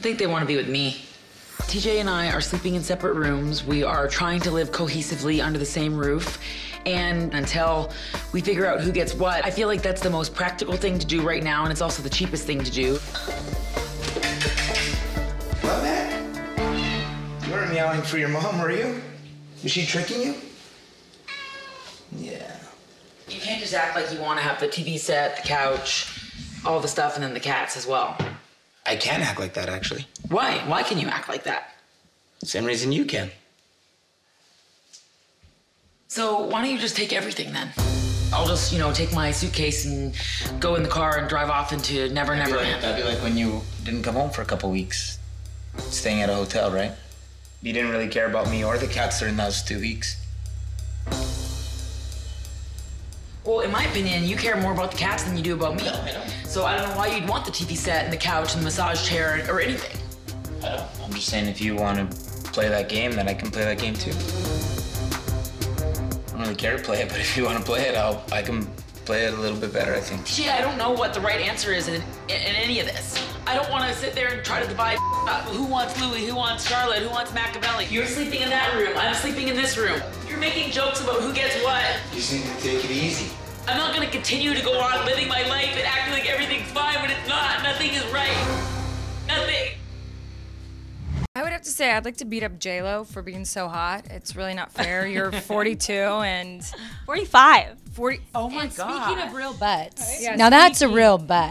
I think they want to be with me. TJ and I are sleeping in separate rooms. We are trying to live cohesively under the same roof. And until we figure out who gets what, I feel like that's the most practical thing to do right now, and it's also the cheapest thing to do. What, Matt? You weren't meowing for your mom, were you? Was she tricking you? Yeah. You can't just act like you want to have the TV set, the couch, all the stuff, and then the cats as well. I can act like that, actually. Why? Why can you act like that? Same reason you can. So why don't you just take everything then? I'll just, you know, take my suitcase and go in the car and drive off into Never Never Land. That'd be like when you didn't come home for a couple weeks, staying at a hotel, right? You didn't really care about me or the cats during those two weeks. Well, in my opinion, you care more about the cats than you do about me. No, I don't. So I don't know why you'd want the TV set and the couch and the massage chair or anything. I don't. I'm just saying if you want to play that game, then I can play that game too. I don't really care to play it, but if you want to play it, I'll I can play it a little bit better, I think. Gee, I don't know what the right answer is in, in, in any of this. I don't want to sit there and try to divide up. who wants Louis, who wants Charlotte, who wants Machiavelli. You're sleeping in that room. I'm sleeping in this room. You're making jokes about who gets what. You just need to take it easy. I'm not gonna continue to go on living my life and acting like everything's fine when it's not. Nothing is right. Nothing. I would have to say I'd like to beat up J Lo for being so hot. It's really not fair. You're 42 and 45. 40. Oh my And god. Speaking of real butts, Yeah, now that's a real butt.